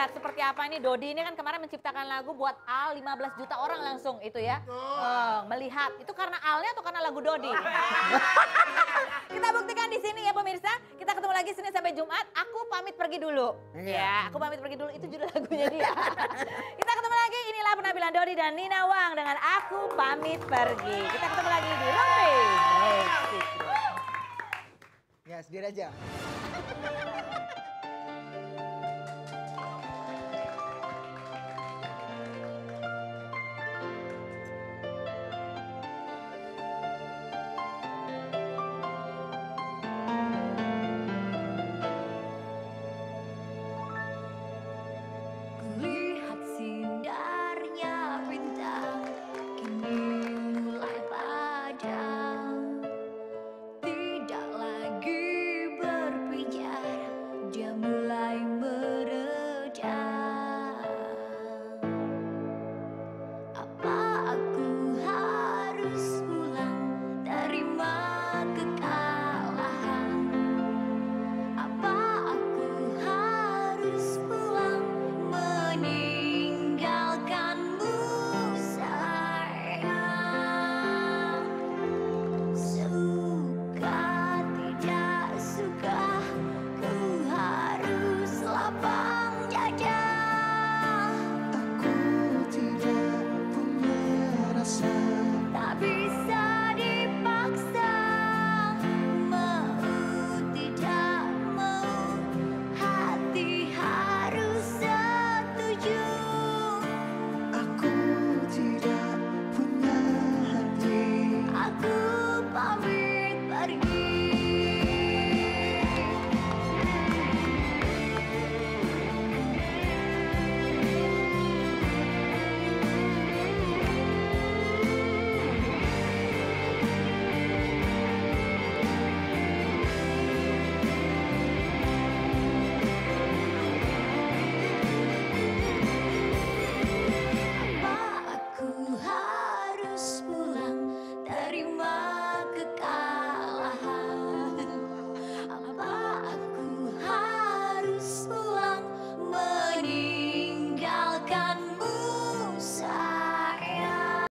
lihat seperti apa ini Dodi ini kan kemarin menciptakan lagu buat Al 15 juta orang langsung itu ya. Eh, melihat. Itu karena Alnya atau karena lagu Dodi? Kita buktikan di sini ya pemirsa. Kita ketemu lagi sini sampai Jumat. Aku pamit pergi dulu. Iya. Ya, aku pamit pergi dulu. Itu judul lagunya dia. Kita ketemu lagi. Inilah penampilan Dodi dan Nina Wang dengan Aku pamit pergi. Kita ketemu lagi di Rumpi. Yes, dia Ya, sendiri aja.